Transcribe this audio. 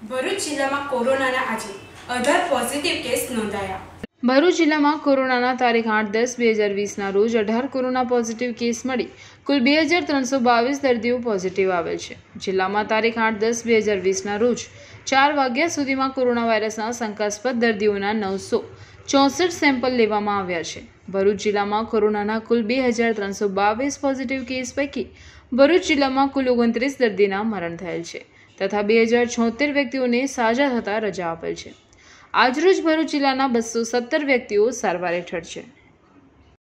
ભરૂચ જિલ્લામાં કોરોનાના આજે અઢાર પોઝિટિવ કેસ નોંધાયા. ભરૂચ જિલ્લામાં કોરોનાના તારીખ આઠ દસ બે હજાર વીસના રોજ અઢાર કોરોના પોઝિટિવ કેસ મળી. કુલ બે હજાર ત્રણસો બાવીસ દર્દીઓ પોઝિટિવ આવેલ છે. જિલ્લામાં તારીખ આઠ દસ બે હજાર વીસના રોજ ચાર વાગ્યા સુધીમાં કોરોના વાયરસના શંકાસ્પદ દર્દીઓના નવસો ચોસઠ સેમ્પલ લેવામાં આવ્યા છે. ભરૂચ જિલ્લામાં કોરોનાના કુલ બે હજાર ત્રણસો બાવીસ પોઝિટિવ કેસ પૈકી ભરૂચ જિલ્લામાં કુલ ઓગણત્રીસ દર્દીના મરણ થયેલ છે. તથા બે હજાર છોતેર વ્યક્તિઓને સાજા થતાં રજા આપેલ છે. આજરોજ ભરૂચ જિલ્લાના બસો સત્તર વ્યક્તિઓ સારવાર હેઠળ છે.